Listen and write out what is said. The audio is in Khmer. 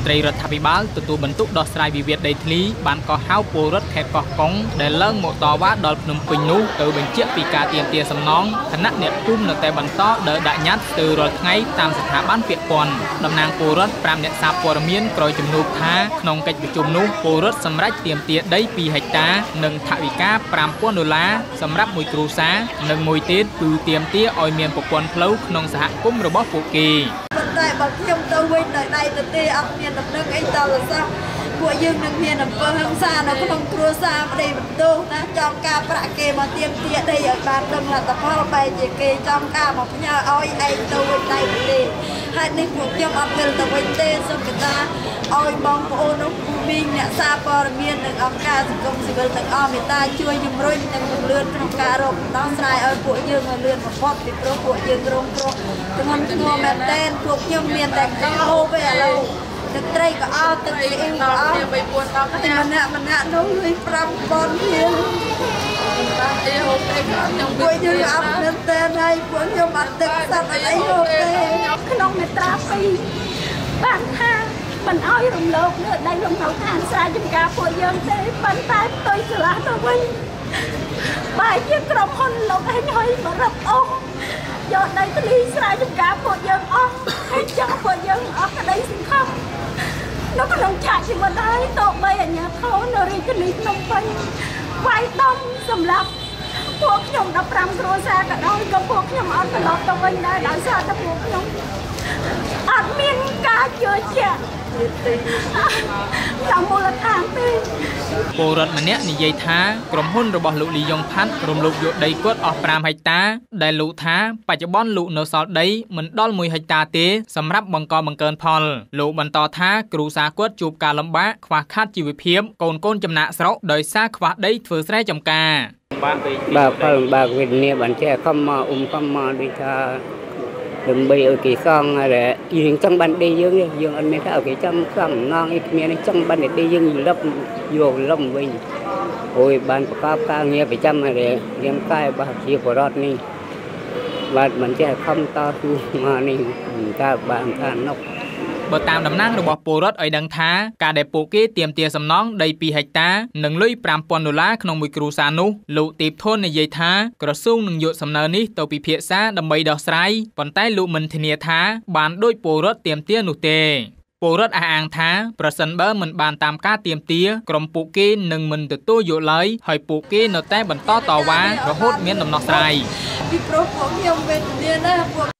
ន្ត្រីរដ្ឋាភិបាលទទួលបន្ទុកដោះស្រាយវិវាទដីធ្លីបានកោះហៅពលរដ្ឋខេត្តកោះកុងដែលឡើងមកតវ៉ាដល់ភ្នំពេញនោះទៅបញ្ជាក់ពីការទាមទារសំណងគណៈអ្នកភូមិនៅតែបន្តដើរដាក់ញត្តិស្ទើររាល់ថ្ងៃតាមស្ថាប័នពាក់ព័ន្ធតំណាងពលរដ្ឋ5អ្នកសារព័ត៌មានក្រោយជំនួបថាក្នុងកិច្ចប្រជុំនោះពលរដ្ឋសម្រេចទាមទារដី2ហិកតានិងថវិកា5000ដុល្លារសម្រាប់មួយគ្រួសារនិងមួយទៀតគឺទាមទារឲ្យមានប្រព័ន្ធផ្លូវក្នុងសហគមន៍របស់ពួកគេប៉ុន្តែបើខ្ញុំទៅវិញដោយដៃទៅទេអត់មានដំណឹងអីតលសោះ ពួកយើងនឹងមានអំពើហិង្សានៅក្នុងគ្រួសារប្តីបន្ទោសណាចង់ការប្រាក់គេមកទៀមទាដីឲ្យបានដឹងលទ្ធផលបែរជាគេចង់ការមកផ្ញើឲ្យឯងទៅវិញដៃទៅទេហើយនេះពួកខ្ញុំអត់វិលទៅវិញទេសូមកតាឲ្យបងប្អូននោះមីងអ្នកសារព័ត៌មាននិងអង្គការសង្គមស៊ីវិលទាំងអស់មេត្តាជួយជំរុញនិងពង្លឿនក្នុងការរកដោះស្រាយឲ្យពួកយើងឲ្យលឿនបំផុតពីព្រោះពួកយើងរងគ្រោះធ្ងន់ធ្ងរមែនទែនពួកខ្ញុំមានតែកោហូបឯឥឡូវ ទឹកត្រីក៏អត់ទឹកអ៊ីងក៏អត់4000ដល់តែម្នាក់ម្នាក់នោះលុយ5000រៀលបាទទេហូបទេខ្ញុំពួកយើងអត់មានតែហើយពួកខ្ញុំអត់ទឹកសត្វអីហូបទេក្នុងមេត្រា2បានថាមិនអោយរំលោភលើដីលំនៅឋានស្រែចម្ការពួកយើងទេប៉ុន្តែផ្ទុយស្រះទៅវិញបែរជាក្រុមហ៊ុនលោកអេងហុយបរិបអស់យកដីធ្លីស្រែចម្ការពួកយើងអស់ហើយចង់ពួកយើងអស់ រាជធានីភ្នំពេញវាយដំសម្រាប់ពួកខ្ញុំ15គ្រួសារក៏ដោយក៏ពួកខ្ញុំអត់ត្រឡប់ទៅវិញដែរដោយសារតែពួកខ្ញុំអត់មានការជឿជាក់ តាមមូលដ្ឋានទេពលរដ្ឋម្នាក់និយាយថាក្រុមហ៊ុនរបស់លោកលីយ៉ុងផាត់រំលោភយកដីគាត់អស់5ហិកតា ដែលលោកថាបច្ចុប្បន្នលោកនៅសល់ដីមិនដល់1ហិកតាទេសម្រាប់បង្កបង្កើនផលលោកបន្តថាគ្រូសាគាត់ជួបការលំបាកខ្វះខាតជីវភាពកូនកូនចំណាក់ស្រុកដោយសារខ្វះដីធ្វើស្រែចម្ការបាទផលលំបាកវិញ្ញាបានចេះខំមកអ៊ុំខំមកដូចថា ដើម្បីឲ្យគេសងតែយើងចង់បានដីយើងយើងអត់មានថាឲ្យគេចង់សងណងអីគ្មានចង់បានដីយើងលឹបយកលំវិញអូយបានប្រកបការងារប្រចាំហើយរៀងកាយរបស់ជាបរតនេះបាទមិនចេះខំតស៊ូមកនេះតើបានថាណុក បើតាមតំណាងរបស់ពលរដ្ឋឲ្យដឹងថាការដែលពួកគេទាមទារសំណងដី2ហិកតានិងលុយ5000ដុល្លារក្នុងមួយគ្រួសារនោះលោកទីបធននិយាយថាក្រសួងនឹងយកសំណើនេះទៅពិភាក្សាដើម្បីដោះស្រាយប៉ុន្តែលោកមិនធានាថាបានដោយពលរដ្ឋទាមទារនោះទេពលរដ្ឋអះអាងថាប្រសិនបើមិនបានតាមការទៀមទាក្រុមពួកគេនឹងមិនទទួលយកឡើយហើយពួកគេនៅតែបន្តតវ៉ារហូតមានដំណោះស្រាយពីព្រោះពួកខ្ញុំវេទនាណាស់ពួក